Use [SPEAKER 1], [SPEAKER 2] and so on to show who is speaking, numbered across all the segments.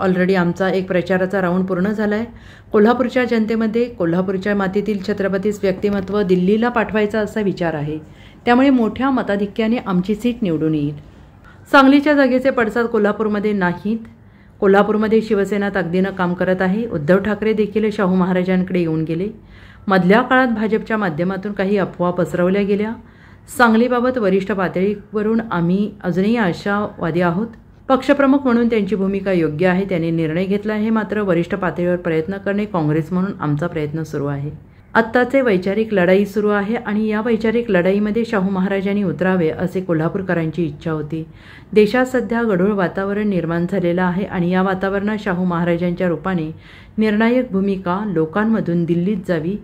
[SPEAKER 1] Already आमचा एक प्रचाराचा राऊंड पूर्ण झाला आहे कोल्हापूरच्या जनतेमध्ये कोल्हापूरच्या मातीतील छत्रपतीस व्यक्तिमत्व दिल्लीला पाठवायचा असा विचार आहे. त्यामुळे मोठ्या मताधिक्याने आमची सीट निवडून येईल. सांगलीच्या जागेचे पडसाद कोल्हापूरमध्ये नाहीत. कोल्हापूरमध्ये शिवसेना ताकदीनं काम करत आहे. उद्धव ठाकरे देखील शाहू महाराजांकडे येऊन गेले. मधल्या काळात भाजपच्या माध्यमातून काही अफवा पसरवल्या गेल्या. सांगलीबाबत वरिष्ठ पातळीवरून आम्ही अजूनही आशावादी आहोत. पक्षप्रमुख म्हणून त्यांची भूमिका योग्य आहे त्यांनी निर्णय घेतला आहे. मात्र वरिष्ठ पातळीवर प्रयत्न करणे काँग्रेस म्हणून आमचा प्रयत्न सुरू आहे. आत्ताचे वैचारिक लढाई सुरू आहे आणि या वैचारिक लढाईमध्ये शाहू महाराजांनी उतरावे असे कोल्हापूरकरांची इच्छा होती. देशात सध्या गढूळ वातावरण निर्माण झालेलं आहे आणि या वातावरणात शाहू महाराजांच्या रूपाने निर्णायक भूमिका लोकांमधून दिल्लीत जावी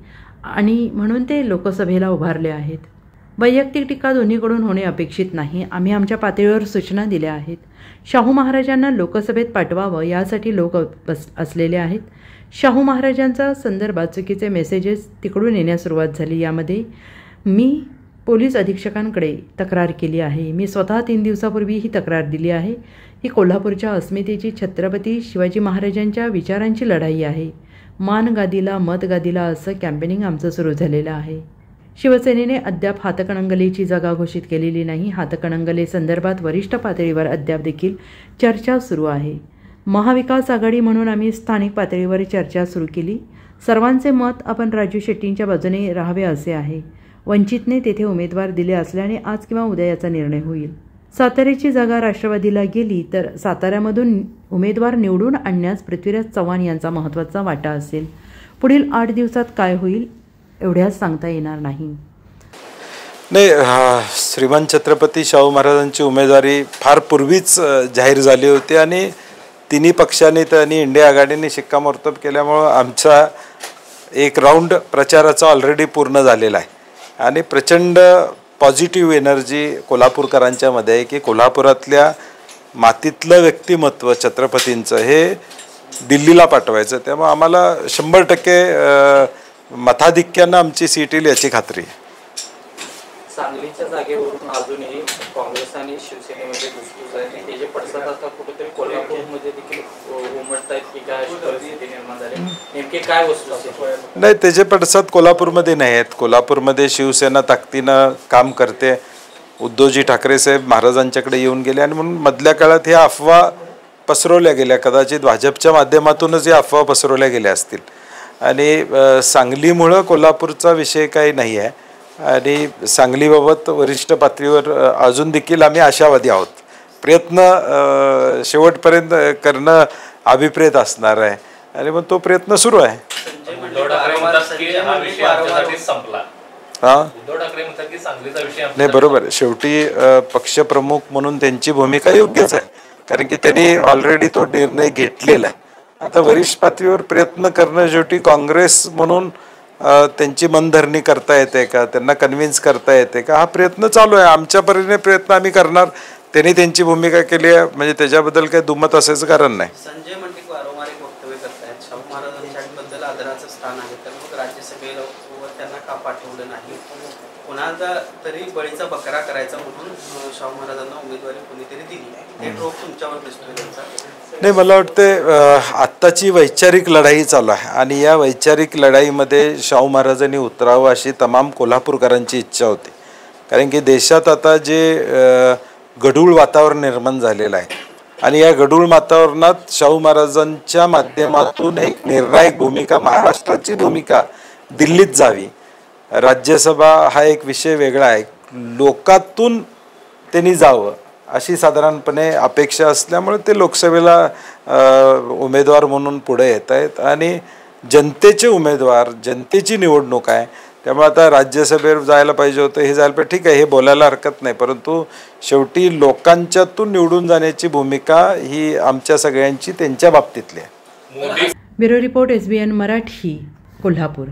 [SPEAKER 1] आणि म्हणून ते लोकसभेला उभारले आहेत. वैयक्तिक टीका दोन्हीकडून होणे अपेक्षित नाही. आम्ही आमच्या पातळीवर सूचना दिल्या आहेत. शाहू महाराजांना लोकसभेत पाठवावं यासाठी लोक बस असलेले आहेत. शाहू महाराजांचा संदर्भात चुकीचे मेसेजेस तिकडून येण्यास सुरुवात झाली. यामध्ये मी पोलीस अधीक्षकांकडे तक्रार केली आहे. मी स्वतः तीन दिवसापूर्वी ही तक्रार दिली आहे. ही कोल्हापूरच्या अस्मितेची छत्रपती शिवाजी महाराजांच्या विचारांची लढाई आहे. मान गादीला मत गादीला असं कॅम्पेनिंग आमचं सुरू झालेलं आहे. शिवसेनेने अद्याप हातकणंगलेची जागा घोषित केलेली नाही. हातकणंगले संदर्भात वरिष्ठ पातळीवर अद्याप देखील चर्चा सुरू आहे. महाविकास आघाडी म्हणून आम्ही स्थानिक पातळीवर चर्चा सुरू केली. सर्वांचे मत आपण राजू शेट्टींच्या बाजूने राहावे असे आहे. वंचितने तेथे उमेदवार दिले असल्याने आज किंवा उद्या याचा निर्णय होईल. साताऱ्याची जागा राष्ट्रवादीला गेली तर साताऱ्यामधून उमेदवार निवडून आणण्यास पृथ्वीराज चव्हाण यांचा महत्त्वाचा वाटा असेल. पुढील आठ दिवसात काय होईल? एवढ्याच सांगता येणार नाही.
[SPEAKER 2] नाही श्रीमान छत्रपती शाहू महाराजांची उमेदवारी फार पूर्वीच जाहीर झाली होती आणि तिन्ही पक्षांनी त्यांनी इंडिया आघाडीने शिक्कामोर्तब केल्यामुळं आमचा एक राऊंड प्रचाराचा ऑलरेडी पूर्ण झालेला आहे. आणि प्रचंड पॉझिटिव्ह एनर्जी कोल्हापूरकरांच्यामध्ये आहे की कोल्हापुरातल्या मातीतलं व्यक्तिमत्व छत्रपतींचं हे दिल्लीला पाठवायचं. त्यामुळं आम्हाला शंभर टक्के मताधिक्यानं आमची सीट येईल याची खात्री. आहे
[SPEAKER 3] सांगलीच्या जागेवरून अजूनही काँग्रेस आणि शिवसेनेमध्ये घुसघुस आहे हे जे पडसाद आता कुठेतरी कोल्हापूरमध्ये देखील उमटत आहेत की काय अशी परिस्थिती निर्माण झाली. नेमके काय वस्तू असेल?
[SPEAKER 2] नाही त्याचे पडसाद कोल्हापूरमध्ये नाही आहेत. कोल्हापूरमध्ये शिवसेना ताकदीनं काम करते. उद्धवजी ठाकरे साहेब महाराजांच्याकडे येऊन गेले आणि म्हणून मधल्या काळात ह्या अफवा पसरवल्या गेल्या. कदाचित भाजपच्या माध्यमातूनच या अफवा पसरवल्या गेल्या असतील. आणि सांगलीमुळं कोल्हापूरचा विषय काही नाही आहे आणि सांगलीबाबत वरिष्ठ पातळीवर अजून देखील आम्ही आशावादी आहोत. प्रयत्न शेवटपर्यंत करणं अभिप्रेत असणार आहे. आणि मग तो प्रयत्न सुरू आहे.
[SPEAKER 4] की हा
[SPEAKER 2] हां? नाही बरोबर. शेवटी पक्षप्रमुख म्हणून त्यांची भूमिका योग्यच आहे. कारण की त्यांनी ऑलरेडी तो निर्णय घेतलेला आहे. आता वरिष्ठ पातळीवर प्रयत्न करणं शेवटी काँग्रेस म्हणून त्यांची मनधरणी करता येते का? त्यांना कन्व्हिन्स करता येते का? हा प्रयत्न चालू आहे. आमच्या परीने प्रयत्न आम्ही करणार. त्यांनी त्यांची भूमिका केली आहे. म्हणजे त्याच्याबद्दल काही दुमत असायचं कारण नाही.
[SPEAKER 5] आहे. तर मग राज्यसभेला त्यांना का पाठवलं नाही? कुणाचा तरी बळीचा बकरा करायचा म्हणून शाहू महाराजांना उमेदवारी कोणीतरी दिली हे ट्रोप तुमच्यावर दिसतोय त्यांचा.
[SPEAKER 2] नाही मला वाटते आत्ताची वैचारिक लढाई चालू आहे. आणि या वैचारिक लढाईमध्ये शाहू महाराजांनी उतरावं अशी तमाम कोल्हापूरकरांची इच्छा होती. कारण की देशात आता जे गढूळ वातावरण निर्माण झालेलं आहे आणि या गढूळ वातावरणात शाहू महाराजांच्या माध्यमातून एक निर्णायक भूमिका महाराष्ट्राची भूमिका दिल्लीत जावी. राज्यसभा हा एक विषय वेगळा आहे. लोकातून त्यांनी जावं अशी साधारणपणे अपेक्षा असल्यामुळे ते लोकसभेला उमेदवार म्हणून पुढे येत आहेत आणि जनतेचे उमेदवार जनतेची निवडणूक आहे. त्यामुळे आता राज्यसभेवर जायला पाहिजे होतं हे जायला पाहिजे. ठीक आहे हे बोलायला हरकत नाही परंतु शेवटी लोकांच्यातून निवडून जाण्याची भूमिका ही आमच्या सगळ्यांची त्यांच्या बाबतीतली आहे.
[SPEAKER 1] Bureau report S B N Marathi Kolhapur.